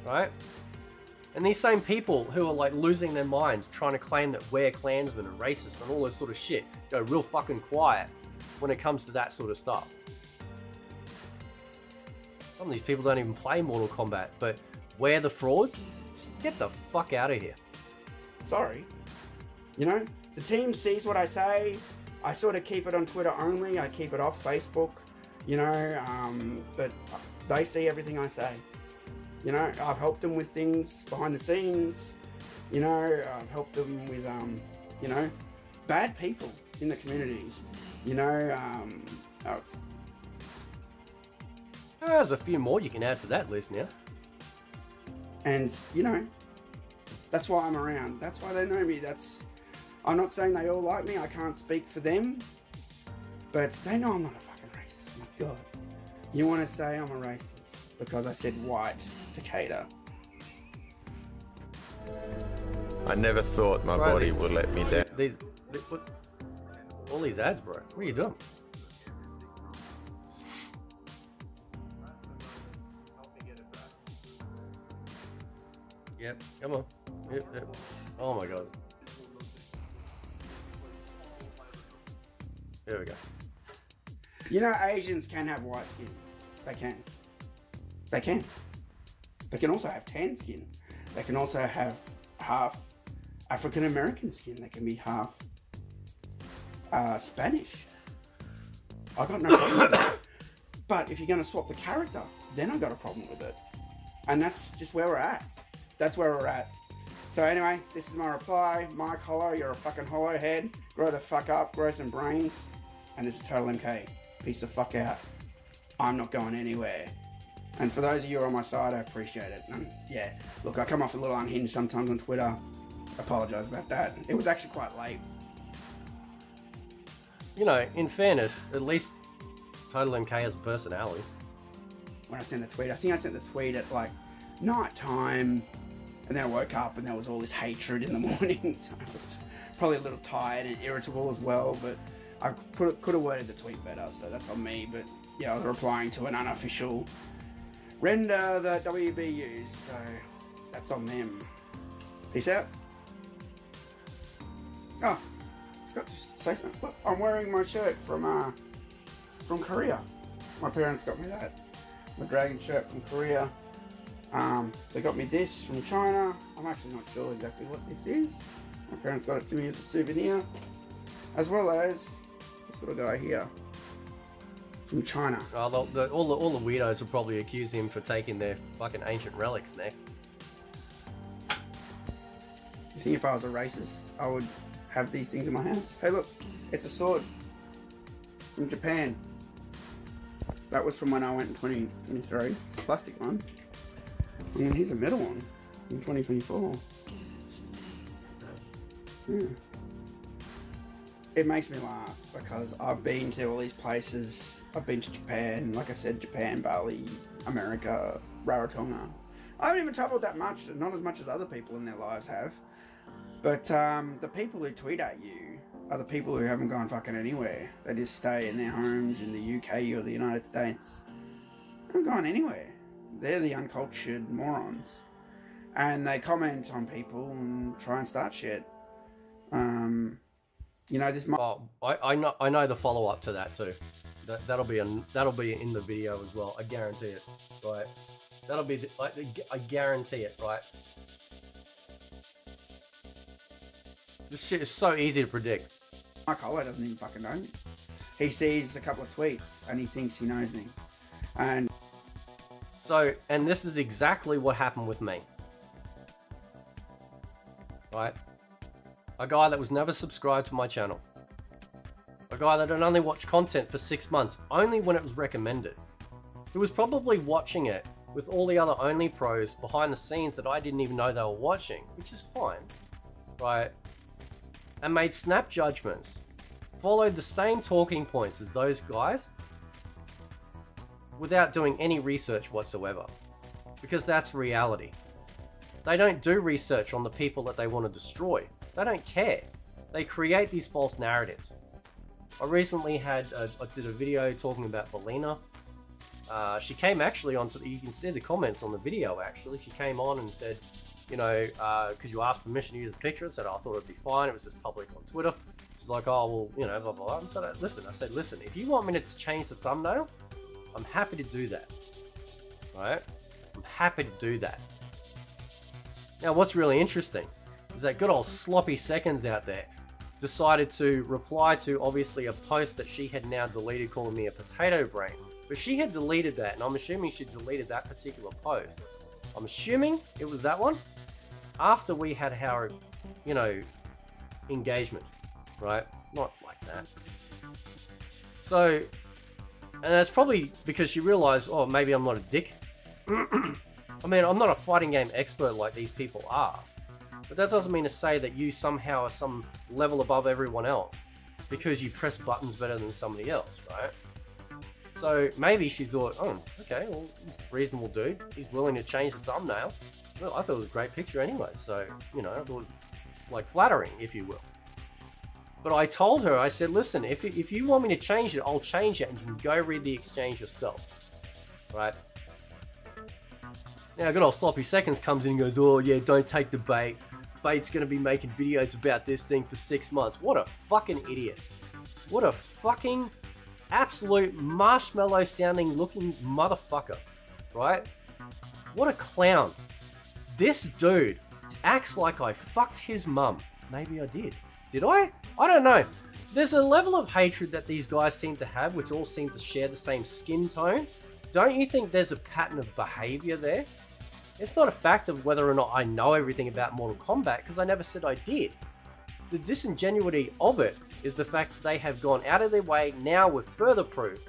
right? And these same people who are like losing their minds trying to claim that we're Klansmen and racists and all this sort of shit go real fucking quiet when it comes to that sort of stuff. Some of these people don't even play Mortal Kombat, but we're the frauds? Get the fuck out of here. Sorry. You know, the team sees what I say. I sort of keep it on Twitter only. I keep it off Facebook. You know, um, but they see everything I say. You know, I've helped them with things behind the scenes. You know, I've helped them with, um, you know, bad people in the communities. You know, um, uh, There's a few more you can add to that list now. and you know, that's why I'm around. That's why they know me. That's. I'm not saying they all like me. I can't speak for them, but they know I'm not a fucking racist. My God, you want to say I'm a racist because I said white to? I never thought my Right, body these- would let me down. These, th- what, all these ads, bro. What are you doing? Yep, come on. Yep, yep. Oh my god. There we go. You know, Asians can have white skin. They can. They can. They can also have tan skin. They can also have half African American skin. They can be half uh, Spanish. I got no problem with that. But if you're going to swap the character, then I got a problem with it. And that's just where we're at. That's where we're at. So anyway, this is my reply. Mike Hollow, you're a fucking hollow head. Grow the fuck up, grow some brains. And this is Total MK. Peace the fuck out. I'm not going anywhere. And for those of you who are on my side, I appreciate it. And yeah, look, I come off a little unhinged sometimes on Twitter. Apologise about that. It was actually quite late. You know, in fairness, at least Total MK has a personality. when I sent the tweet. I think I sent the tweet at like night time, and then I woke up and there was all this hatred in the morning. So I was probably a little tired and irritable as well. But I could could have worded the tweet better, so that's on me. But yeah, I was replying to an unofficial render the WBUs, so that's on them. Peace out. Oh, forgot to say something. Look, I'm wearing my shirt from uh from Korea. My parents got me that my dragon shirt from Korea. Um, they got me this from China. I'm actually not sure exactly what this is. My parents got it to me as a souvenir, as well as this little guy here. From China. Oh, the, the, all the all the weirdos will probably accuse him for taking their fucking ancient relics next. You think if I was a racist, I would have these things in my house? Hey, look, it's a sword from Japan. That was from when I went in 2023. It's a plastic one. And here's a metal one in 2024. Yeah. It makes me laugh because I've been to all these places. I've been to Japan, like I said, Japan, Bali, America, Rarotonga. I haven't even travelled that much, not as much as other people in their lives have. But um, the people who tweet at you are the people who haven't gone fucking anywhere. They just stay in their homes in the UK or the United States. They haven't gone anywhere. They're the uncultured morons. And they comment on people and try and start shit. Um, you know, this might. Oh, I, I know I know the follow up to that too. That that'll be a, that'll be in the video as well. I guarantee it. Right. That'll be the, I, I guarantee it. Right. This shit is so easy to predict. Mike Hollow doesn't even fucking know me. He sees a couple of tweets and he thinks he knows me. And So, and this is exactly what happened with me. Right? A guy that was never subscribed to my channel. A guy that had only watched content for six months, only when it was recommended. Who was probably watching it with all the other only pros behind the scenes that I didn't even know they were watching, which is fine. Right? And made snap judgments. Followed the same talking points as those guys without doing any research whatsoever. Because that's reality. They don't do research on the people that they want to destroy. They don't care. They create these false narratives. I recently had, a, I did a video talking about Belina. Uh, she came actually onto, you can see the comments on the video actually. She came on and said, you know, uh, could you ask permission to use the picture? I said, I thought it'd be fine. It was just public on Twitter. She's like, oh, well, you know, blah, blah, blah. So, listen, I said, listen, if you want me to change the thumbnail, I'm happy to do that. Right? I'm happy to do that. Now, what's really interesting is that good old sloppy seconds out there decided to reply to obviously a post that she had now deleted calling me a potato brain. But she had deleted that, and I'm assuming she deleted that particular post. I'm assuming it was that one after we had our, you know, engagement, right? Not like that. So, and that's probably because she realized, oh, maybe I'm not a dick. I mean, I'm not a fighting game expert like these people are. But that doesn't mean to say that you somehow are some level above everyone else because you press buttons better than somebody else, right? So maybe she thought, oh, okay, well, reasonable dude. He's willing to change the thumbnail. Well, I thought it was a great picture anyway, so, you know, I thought it was like flattering, if you will. But I told her, I said, listen, if, if you want me to change it, I'll change it and you can go read the exchange yourself. Right? Now, good old Sloppy Seconds comes in and goes, oh yeah, don't take the bait. Fate's gonna be making videos about this thing for six months. What a fucking idiot. What a fucking absolute marshmallow sounding looking motherfucker. Right? What a clown. This dude acts like I fucked his mum. Maybe I did. Did I? I don't know. There's a level of hatred that these guys seem to have, which all seem to share the same skin tone. Don't you think there's a pattern of behavior there? It's not a fact of whether or not I know everything about Mortal Kombat, because I never said I did. The disingenuity of it is the fact that they have gone out of their way now with further proof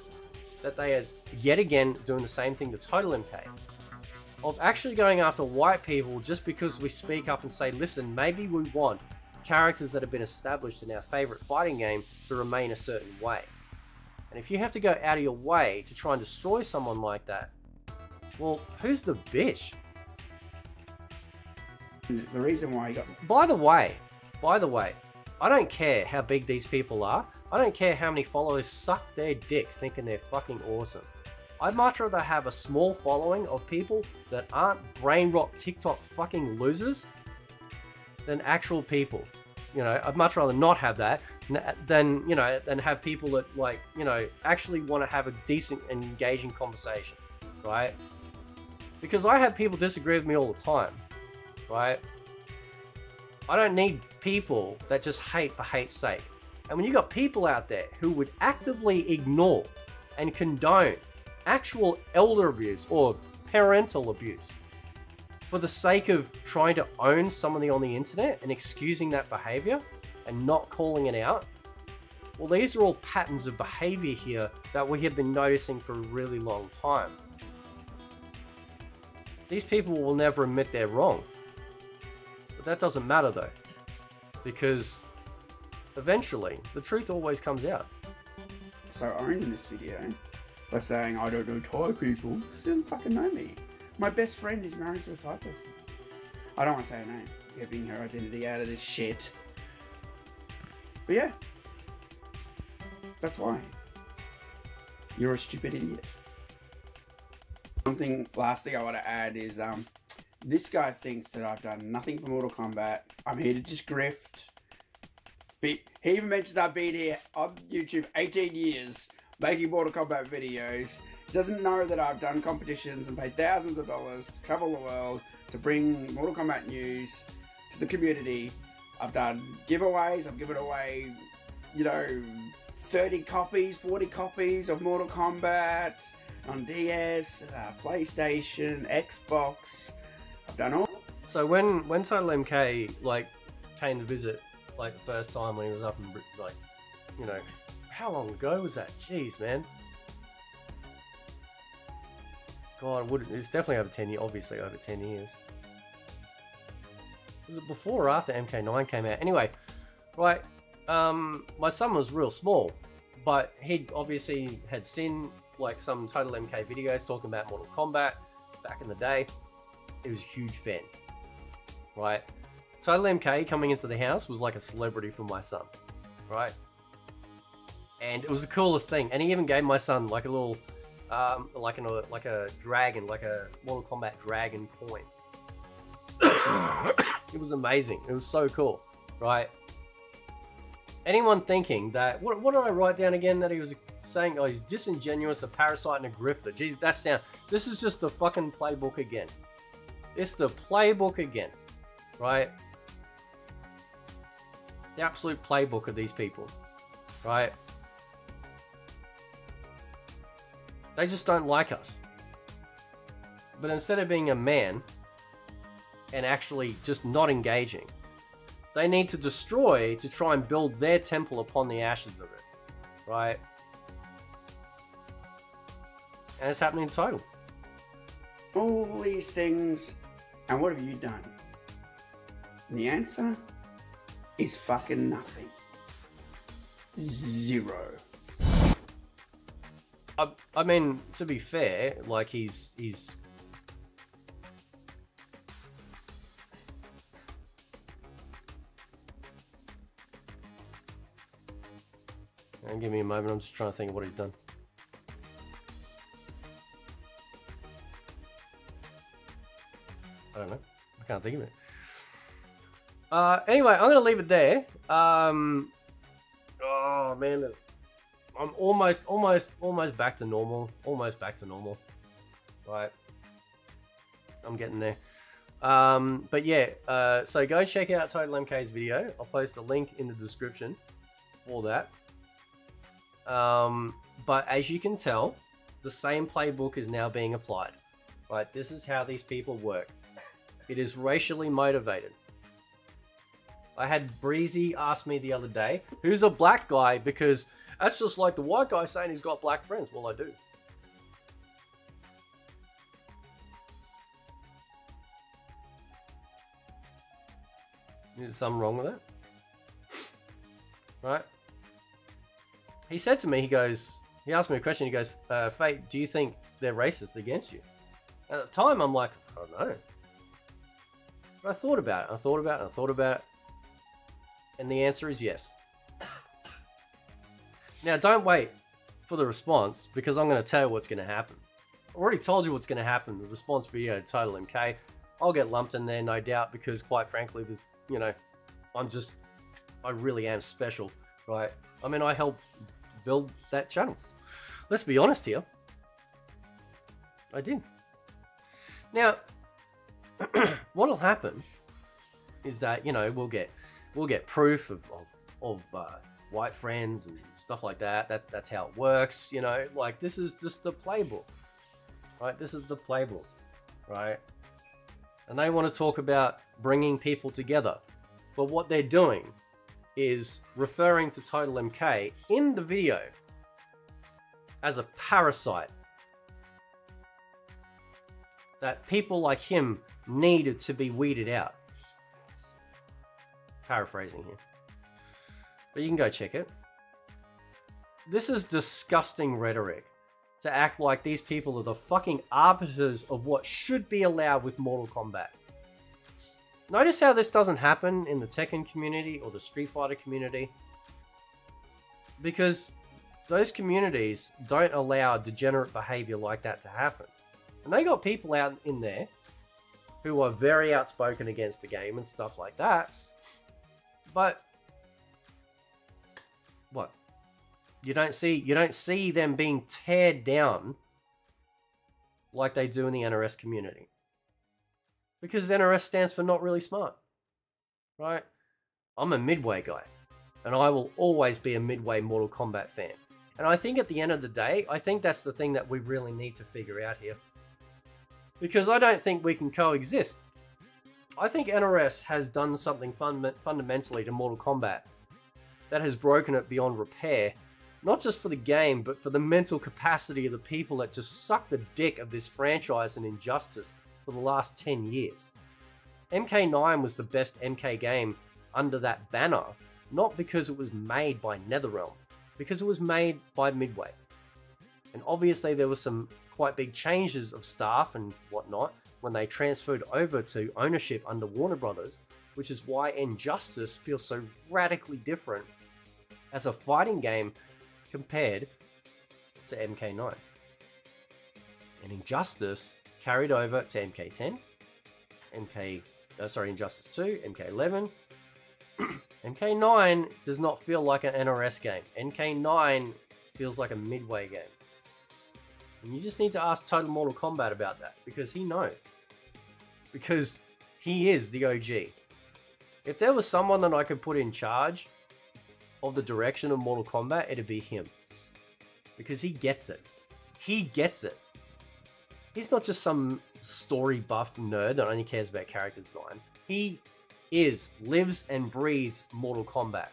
that they are yet again doing the same thing to Total MK. Of actually going after white people just because we speak up and say, listen, maybe we want characters that have been established in our favorite fighting game to remain a certain way. And if you have to go out of your way to try and destroy someone like that, well, who's the bitch? The reason why he got By the way, by the way, I don't care how big these people are. I don't care how many followers suck their dick thinking they're fucking awesome. I'd much rather have a small following of people that aren't brain rot TikTok fucking losers than actual people. You know, I'd much rather not have that than, you know, than have people that like, you know, actually want to have a decent and engaging conversation, right? Because I have people disagree with me all the time, right? I don't need people that just hate for hate's sake. And when you got people out there who would actively ignore and condone actual elder abuse or parental abuse for the sake of trying to own somebody on the internet and excusing that behavior and not calling it out, well, these are all patterns of behavior here that we have been noticing for a really long time. These people will never admit they're wrong. That doesn't matter though, because eventually the truth always comes out. So I in this video by saying I don't know Thai people. He doesn't fucking know me. My best friend is married to a Thai person. I don't want to say her name. Getting her identity out of this shit. But yeah. That's why. You're a stupid idiot. Something last thing I want to add is um this guy thinks that I've done nothing for Mortal Kombat. I'm here to just grift. He even mentions I've been here on YouTube 18 years making Mortal Kombat videos. Doesn't know that I've done competitions and paid thousands of dollars to travel the world to bring Mortal Kombat news to the community. I've done giveaways. I've given away, you know, 30 copies, 40 copies of Mortal Kombat on DS, uh, PlayStation, Xbox. Done all. So when when Total MK like came to visit like the first time when he was up in like you know how long ago was that? Jeez, man. God, would it's definitely over ten years. Obviously, over ten years. Was it before or after MK9 came out? Anyway, right. Um, my son was real small, but he obviously had seen like some Total MK videos talking about Mortal Kombat back in the day. He was huge fan, right? Total MK coming into the house was like a celebrity for my son, right? And it was the coolest thing. And he even gave my son like a little, um, like an like a dragon, like a Mortal Kombat dragon coin. it was amazing. It was so cool, right? Anyone thinking that what, what did I write down again that he was saying? Oh, he's disingenuous, a parasite, and a grifter. Jeez, that sound. This is just the fucking playbook again. It's the playbook again, right? The absolute playbook of these people, right? They just don't like us. But instead of being a man and actually just not engaging, they need to destroy to try and build their temple upon the ashes of it, right? And it's happening in total. all these things, and what have you done? And the answer is fucking nothing. Zero. I, I mean, to be fair, like he's he's And give me a moment. I'm just trying to think of what he's done. I don't know. I can't think of it. Uh, anyway, I'm gonna leave it there. Um, oh man, I'm almost, almost, almost back to normal. Almost back to normal. Right. I'm getting there. Um, but yeah, uh, so go check out Total MK's video. I'll post a link in the description for that. Um, but as you can tell, the same playbook is now being applied. Right, this is how these people work. It is racially motivated. I had Breezy ask me the other day, who's a black guy, because that's just like the white guy saying he's got black friends. Well, I do. Is something wrong with it? Right? He said to me, he goes, he asked me a question, he goes, uh, Fate, do you think they're racist against you? At the time, I'm like, I don't know. But I thought about it, I thought about it, I thought about it. And the answer is yes. Now, don't wait for the response because I'm going to tell you what's going to happen. I already told you what's going to happen. The response video, Total MK. I'll get lumped in there, no doubt, because quite frankly, there's, you know, I'm just, I really am special, right? I mean, I helped build that channel. Let's be honest here. I did. Now, what'll happen is that you know we'll get we'll get proof of of, of uh, white friends and stuff like that. That's that's how it works, you know. Like this is just the playbook, right? This is the playbook, right? And they want to talk about bringing people together, but what they're doing is referring to Total MK in the video as a parasite that people like him needed to be weeded out. Paraphrasing here. But you can go check it. This is disgusting rhetoric to act like these people are the fucking arbiters of what should be allowed with Mortal Kombat. Notice how this doesn't happen in the Tekken community or the Street Fighter community. Because those communities don't allow degenerate behavior like that to happen. And they got people out in there who are very outspoken against the game and stuff like that. But what? You don't see you don't see them being teared down like they do in the NRS community. Because NRS stands for not really smart. Right? I'm a midway guy. And I will always be a midway Mortal Kombat fan. And I think at the end of the day, I think that's the thing that we really need to figure out here. Because I don't think we can coexist. I think NRS has done something fun fundamentally to Mortal Kombat that has broken it beyond repair, not just for the game, but for the mental capacity of the people that just suck the dick of this franchise and injustice for the last 10 years. MK9 was the best MK game under that banner, not because it was made by NetherRealm, because it was made by Midway. And obviously there were some quite big changes of staff and whatnot when they transferred over to ownership under Warner Brothers, which is why Injustice feels so radically different as a fighting game compared to MK9. And Injustice carried over to MK10, MK, uh, sorry, Injustice 2, MK11. MK9 does not feel like an NRS game. MK9 feels like a midway game. And you just need to ask Total Mortal Kombat about that because he knows. Because he is the OG. If there was someone that I could put in charge of the direction of Mortal Kombat, it'd be him. Because he gets it. He gets it. He's not just some story buff nerd that only cares about character design. He is, lives and breathes Mortal Kombat.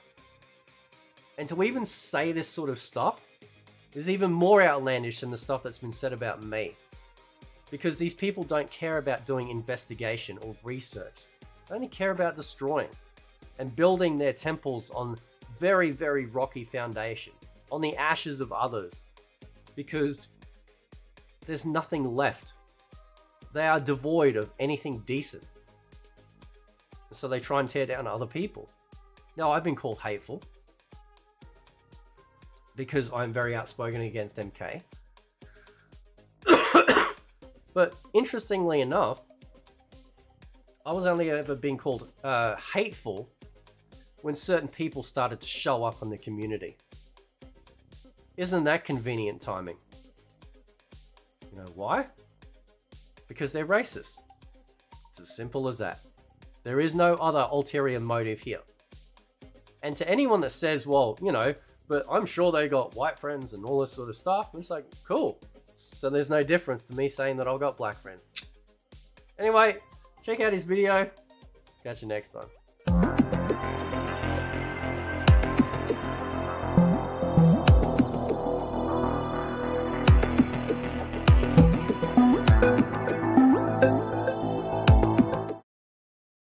And to even say this sort of stuff is even more outlandish than the stuff that's been said about me. Because these people don't care about doing investigation or research. They only care about destroying and building their temples on very, very rocky foundation, on the ashes of others. Because there's nothing left. They are devoid of anything decent. So they try and tear down other people. Now, I've been called hateful because I'm very outspoken against MK. but interestingly enough, I was only ever being called uh, hateful when certain people started to show up in the community. Isn't that convenient timing? You know why? Because they're racist. It's as simple as that. There is no other ulterior motive here. And to anyone that says, well, you know, but I'm sure they got white friends and all this sort of stuff. It's like, cool. So there's no difference to me saying that I've got black friends. Anyway, check out his video. Catch you next time.